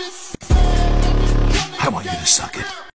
I want you to suck it.